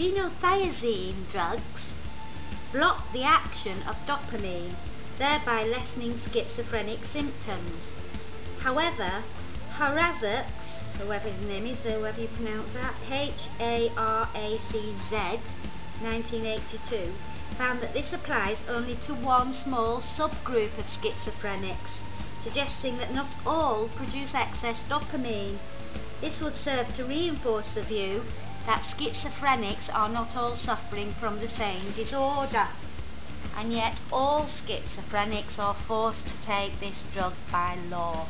Phenothiazine drugs block the action of dopamine, thereby lessening schizophrenic symptoms. However, Harazak, whoever his name is, whoever you pronounce that, H-A-R-A-C-Z, 1982, found that this applies only to one small subgroup of schizophrenics, suggesting that not all produce excess dopamine. This would serve to reinforce the view that schizophrenics are not all suffering from the same disorder. And yet all schizophrenics are forced to take this drug by law.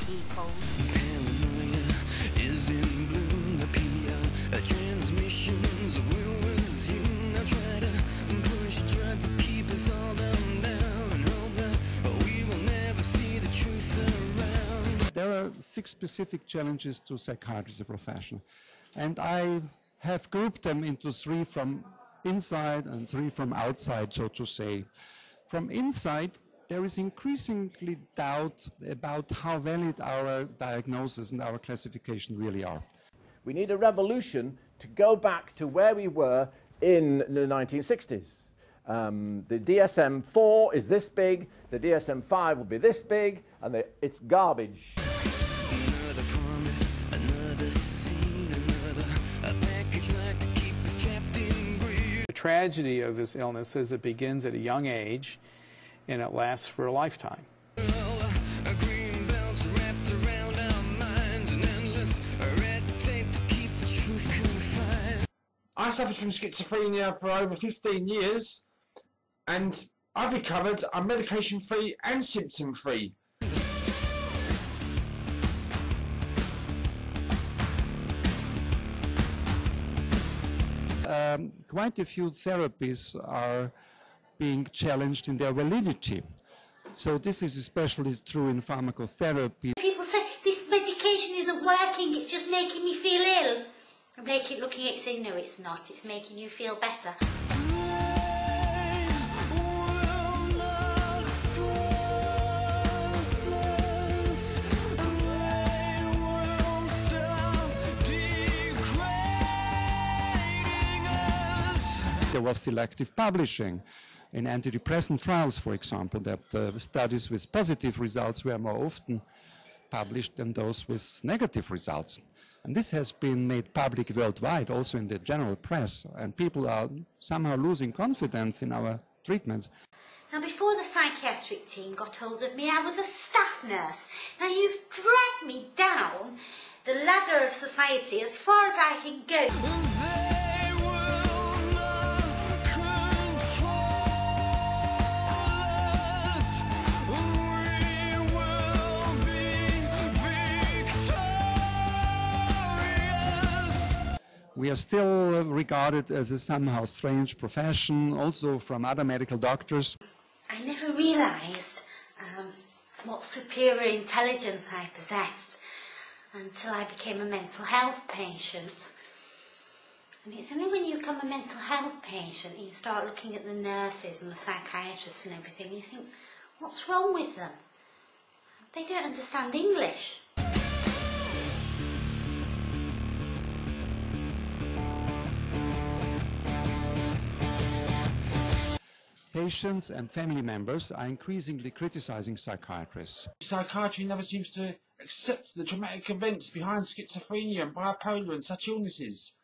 People. Paranoia is in bloom. The PR transmissions will resume. I try to push, try to keep us all down, down, and hope that we will never see the truth around. There are six specific challenges to psychiatry as a profession, and I have grouped them into three from inside and three from outside, so to say. From inside, there is increasingly doubt about how valid our diagnosis and our classification really are. We need a revolution to go back to where we were in the 1960s. Um, the DSM 4 is this big, the DSM 5 will be this big, and the, it's garbage. Tragedy of this illness is it begins at a young age and it lasts for a lifetime. A green belts wrapped around our minds, and endless red tape to keep the truth confined. I suffered from schizophrenia for over 15 years and I've recovered. I'm medication free and symptom free. Um, quite a few therapies are being challenged in their validity. So this is especially true in pharmacotherapy. People say this medication isn't working, it's just making me feel ill. Make it looking at it saying no it's not, it's making you feel better. There was selective publishing in antidepressant trials, for example, that studies with positive results were more often published than those with negative results. And this has been made public worldwide, also in the general press, and people are somehow losing confidence in our treatments. Now before the psychiatric team got hold of me I was a staff nurse. Now you've dragged me down the ladder of society as far as I can go. We are still regarded as a somehow strange profession, also from other medical doctors. I never realised um, what superior intelligence I possessed until I became a mental health patient. And it's only when you become a mental health patient and you start looking at the nurses and the psychiatrists and everything, you think, what's wrong with them? They don't understand English. Patients and family members are increasingly criticizing psychiatrists. Psychiatry never seems to accept the traumatic events behind schizophrenia and bipolar and such illnesses.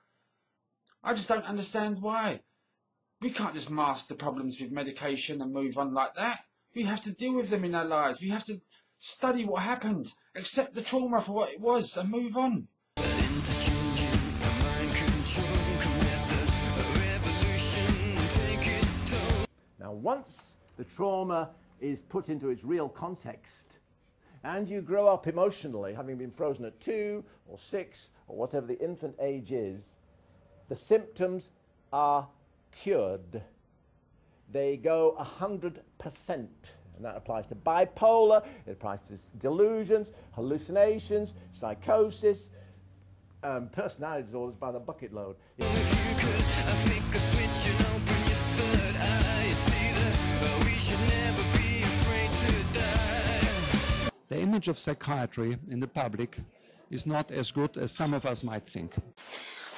I just don't understand why. We can't just mask the problems with medication and move on like that. We have to deal with them in our lives. We have to study what happened, accept the trauma for what it was and move on. Now, once the trauma is put into its real context, and you grow up emotionally, having been frozen at two or six or whatever the infant age is, the symptoms are cured. They go 100%. And that applies to bipolar, it applies to delusions, hallucinations, psychosis, um, personality disorders by the bucket load. If you could flick a switch and open your third eye, you'd see that we should never be afraid to die. The image of psychiatry in the public is not as good as some of us might think.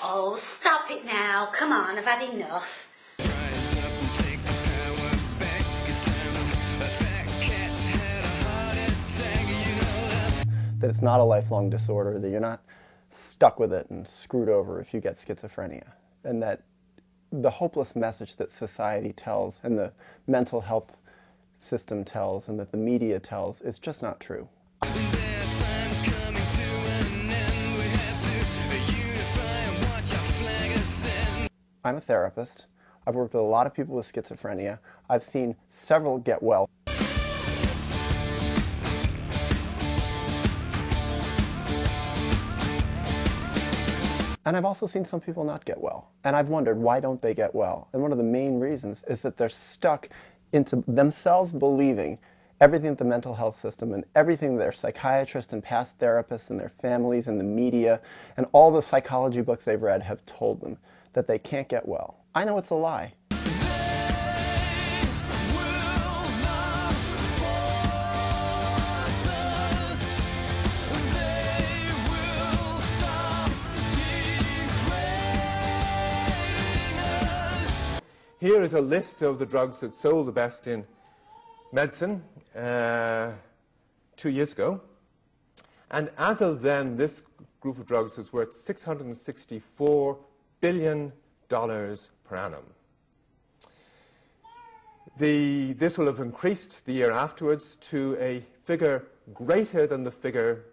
Oh, stop it now. Come on, I've had enough. Rise up and take the power back. It's time to. A fat cat's had a heart attack. You know that. that it's not a lifelong disorder, that you're not stuck with it and screwed over if you get schizophrenia, and that the hopeless message that society tells and the mental health system tells and that the media tells is just not true. I'm a therapist. I've worked with a lot of people with schizophrenia. I've seen several get well. And I've also seen some people not get well. And I've wondered why don't they get well? And one of the main reasons is that they're stuck into themselves believing everything that the mental health system and everything their psychiatrists and past therapists and their families and the media and all the psychology books they've read have told them that they can't get well. I know it's a lie. Here is a list of the drugs that sold the best in medicine uh, two years ago. And as of then, this group of drugs was worth $664 billion per annum. The, this will have increased the year afterwards to a figure greater than the figure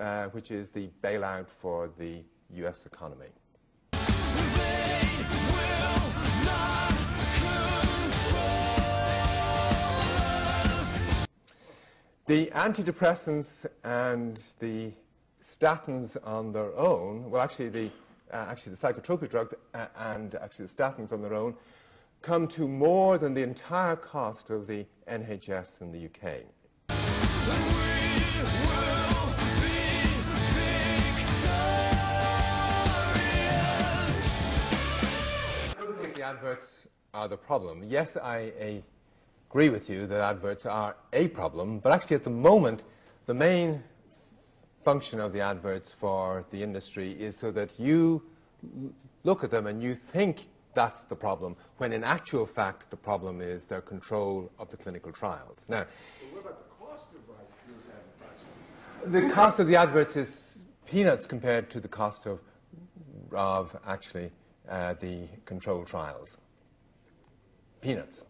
uh, which is the bailout for the US economy. The antidepressants and the statins on their own, well, actually, the, uh, actually the psychotropic drugs uh, and actually the statins on their own, come to more than the entire cost of the NHS in the UK. I don't think the adverts are the problem. Yes, I, agree with you that adverts are a problem, but actually at the moment, the main function of the adverts for the industry is so that you look at them and you think that's the problem, when in actual fact the problem is their control of the clinical trials. Now, the cost of the adverts is peanuts compared to the cost of, of actually uh, the control trials. Peanuts.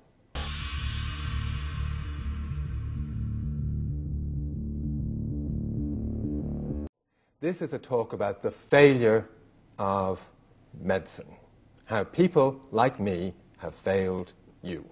This is a talk about the failure of medicine, how people like me have failed you.